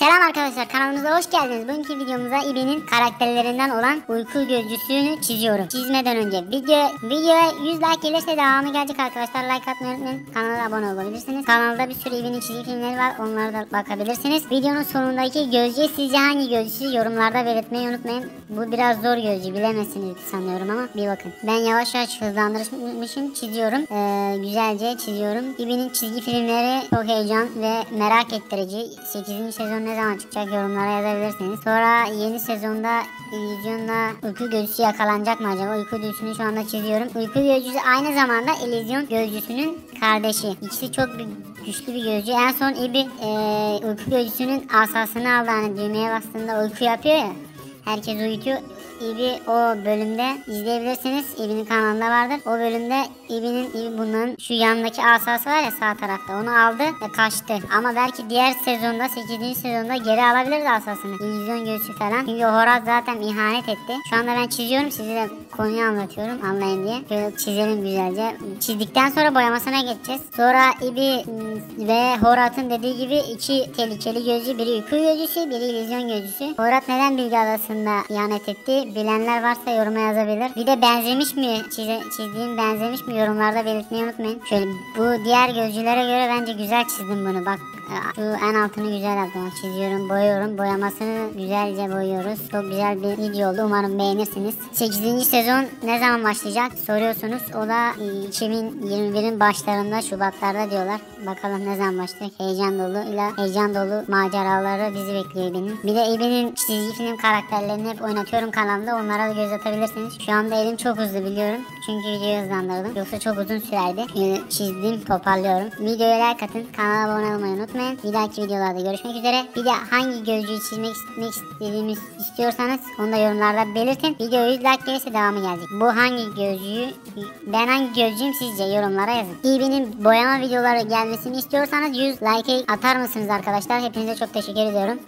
Selam arkadaşlar kanalımıza hoş geldiniz. Bugünkü videomuzda İbi'nin karakterlerinden olan uyku gözcüsünü çiziyorum. Çizmeden önce video videoya 100 like gelirse devamı gelecek arkadaşlar. Like atmayı unutmayın. Kanala abone olabilirsiniz. Kanalda bir sürü İbi'nin çizgi filmleri var. Onlara da bakabilirsiniz. Videonun sonundaki gözcü sizce hangi gözcüsü yorumlarda belirtmeyi unutmayın. Bu biraz zor gözcü bilemezsiniz sanıyorum ama bir bakın. Ben yavaş yavaş hızlandırmışım çiziyorum. Ee, güzelce çiziyorum. İbi'nin çizgi filmleri çok heyecan ve merak ettirici. 8. sezon ne zaman çıkacak yorumlara yazabilirsiniz. Sonra yeni sezonda İllüzyon'la uyku gözcüsü yakalanacak mı acaba? Uyku gözcüsünü şu anda çiziyorum. Uyku gözcüsü aynı zamanda İllüzyon gözcüsünün kardeşi. İkisi çok bir, güçlü bir gözcü. En son İbi e, uyku gözcüsünün asasını aldı. Hani düğmeye bastığında uyku yapıyor ya. Herkes uyutuyor. İbi o bölümde izleyebilirsiniz. İbi'nin kanalında vardır. O bölümde İbi'nin İbi bunların şu yanındaki asası var ya sağ tarafta. Onu aldı ve kaçtı. Ama belki diğer sezonda 8. sezonda geri alabiliriz asasını. İllüzyon göğsü falan. Çünkü Horaz zaten ihanet etti. Şu anda ben çiziyorum. Size de konuyu anlatıyorum. Anlayın diye. Şöyle çizelim güzelce. Çizdikten sonra boyamasına geçeceğiz. Sonra İbi ve Horat'ın dediği gibi iki tehlikeli gözcü. Biri uyku gözcüsü, biri illüzyon gözcüsü. Horat neden Bilgi Adası'nda ihanet etti? Bilenler varsa yoruma yazabilir. Bir de benzemiş mi? Çize, çizdiğim benzemiş mi? Yorumlarda belirtmeyi unutmayın. Şöyle bu diğer gözcülere göre bence güzel çizdim bunu. Bak şu en altını güzel. Bak, çiziyorum, boyuyorum. Boyamasını güzelce boyuyoruz. Çok güzel bir video oldu. Umarım beğenirsiniz. 8. sezon ne zaman başlayacak soruyorsunuz. O da 2021'in başlarında Şubatlarda diyorlar. Bakalım ne zaman başlayacak. Heyecan dolu ile heyecan dolu maceraları bizi bekliyor benim. Bir de Ebe'nin çizgi film karakterlerini hep oynatıyorum kanalımda. Onlara da göz atabilirsiniz. Şu anda elim çok hızlı biliyorum. Çünkü videoyu hızlandırdım. Yoksa çok uzun sürerdi. Yani çizdim, toparlıyorum. Videoya like atın. Kanala abone olmayı unutmayın. Bir dahaki videolarda görüşmek üzere. Bir de hangi gözcüyü çizmek istemek istediğimi istiyorsanız onu da yorumlarda belirtin. Video 100 like gelirse devamı gelecek. Bu hangi gözcüyü ben hangi gözcüyüm sizce yorumlara yazın. İbi'nin boyama videoları gelmesini istiyorsanız 100 like atar mısınız arkadaşlar? Hepinize çok teşekkür ediyorum.